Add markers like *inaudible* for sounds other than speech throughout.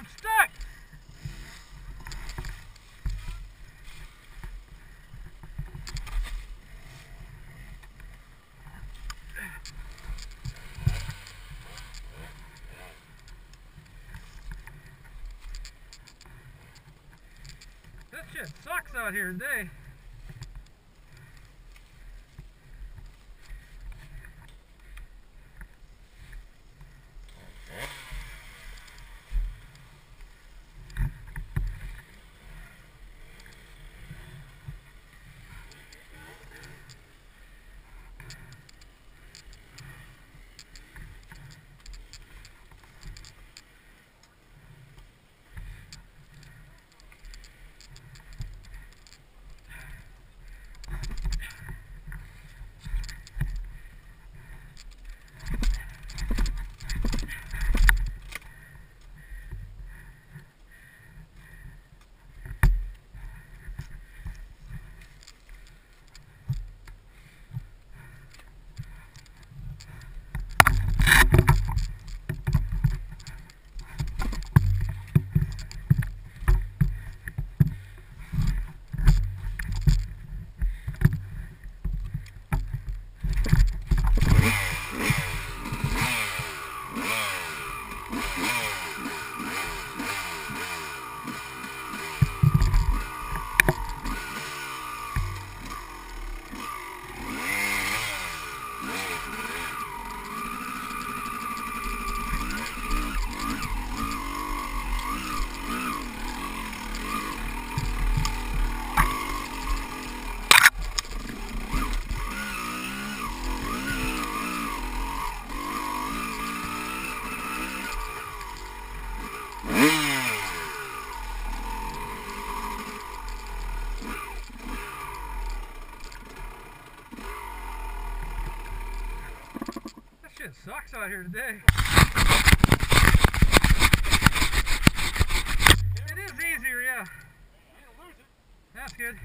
I'm stuck! That shit sucks out here today. Sucks out here today. It is easier, yeah. That's good.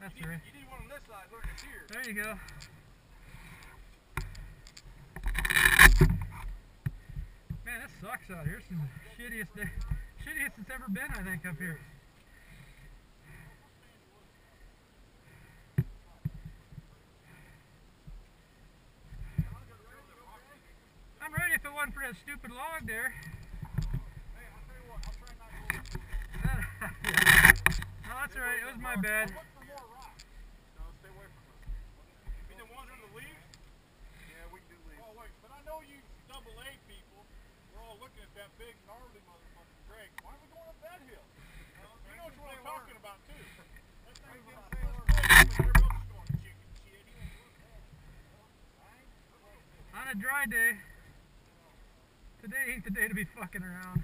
That's You right. you need one on this side, look it's here. There you go. Man, this sucks out here. It's the shittiest day, shittiest it's ever been, I think, up here. That stupid log there. Hey, I'll tell you what, I'll try not to no, that's alright. It was my bad. Look for more rocks. No, stay away from them. You mean the ones in the leaves? Yeah, we can do leaves. Oh, wait, but I know you double A people. We're all looking at that big gnarly motherfucking Greg. Why are we going up that hill? You know what I'm talking about, too. *laughs* That thing's about this big, but everybody else is going chicken shit. He ain't doing that. On a dry day. Ain't the day to be fucking around.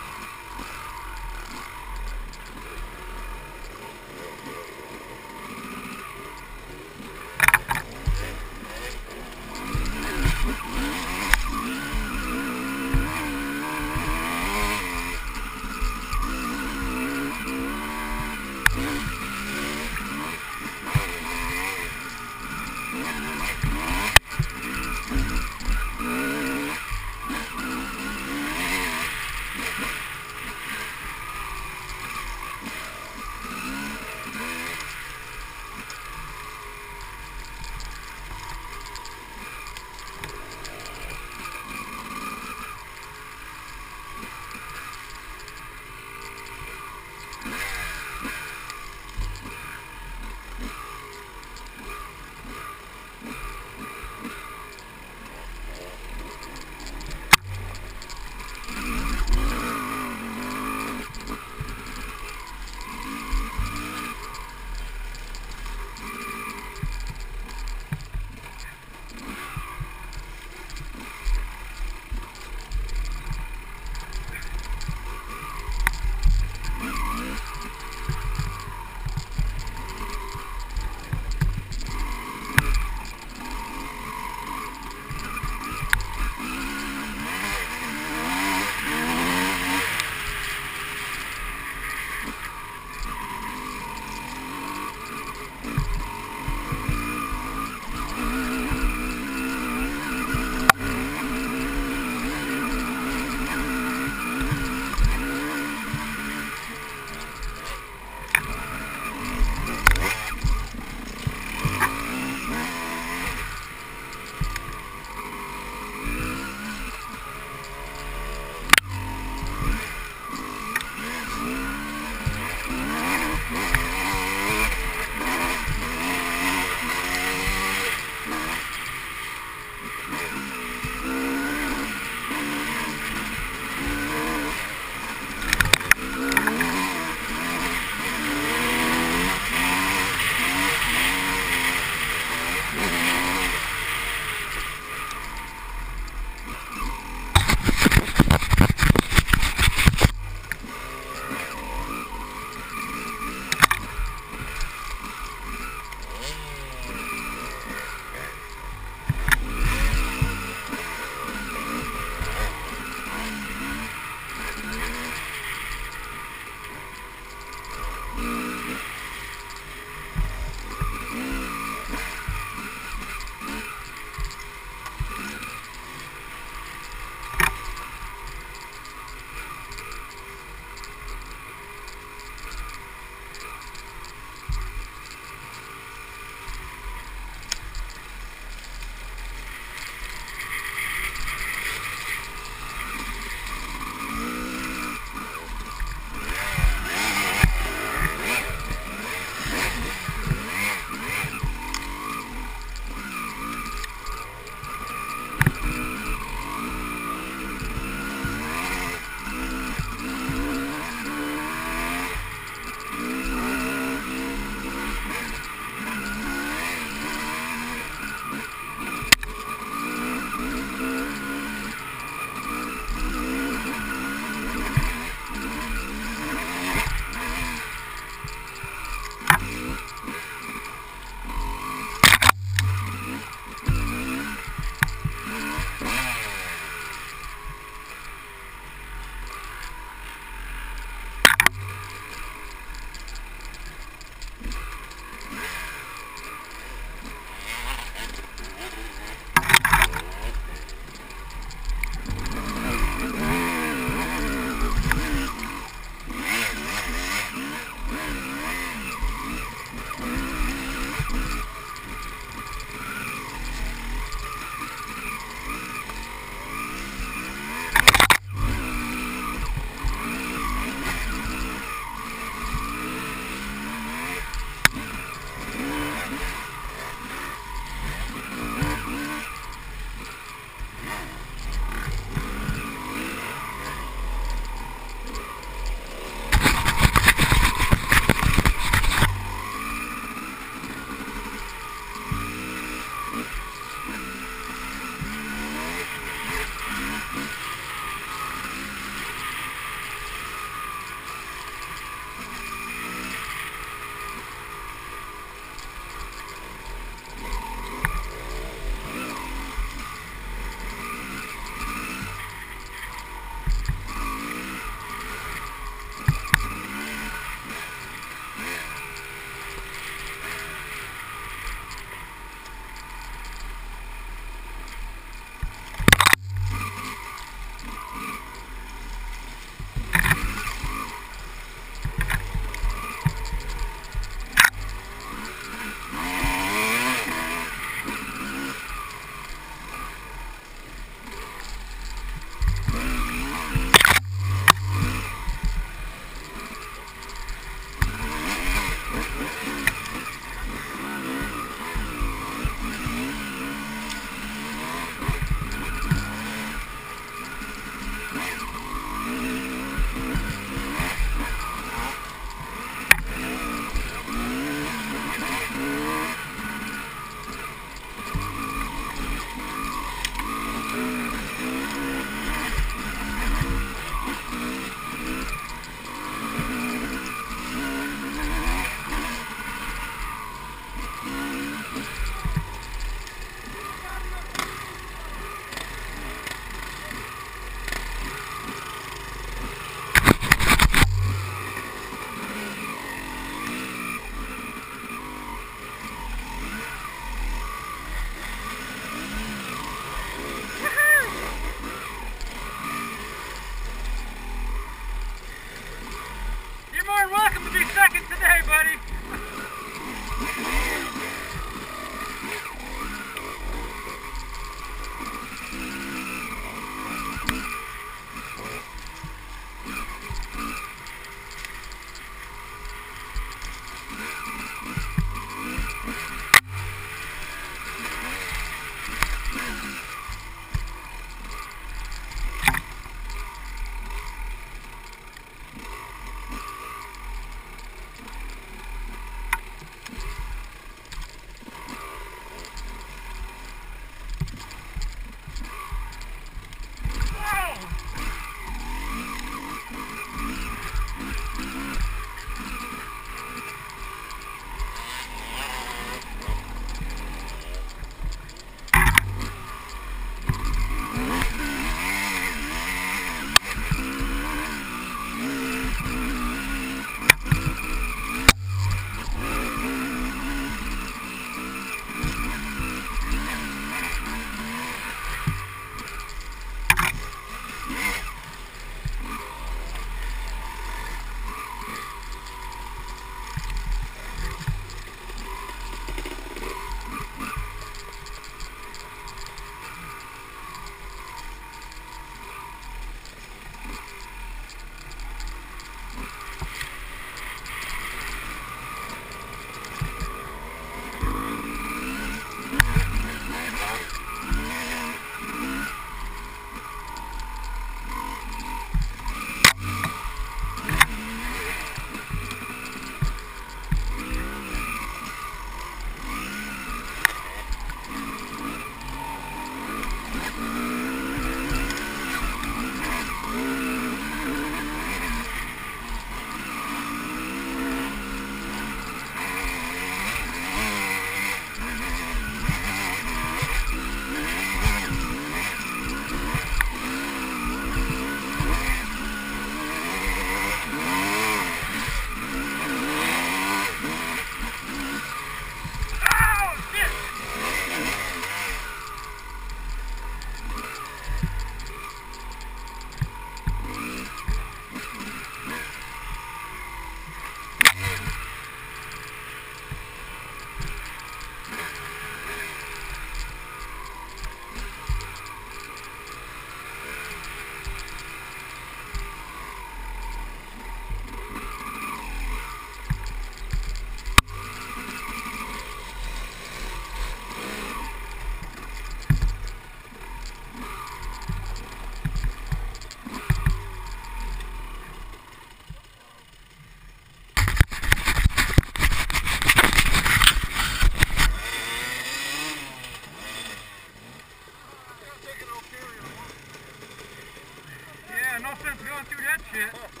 Shit.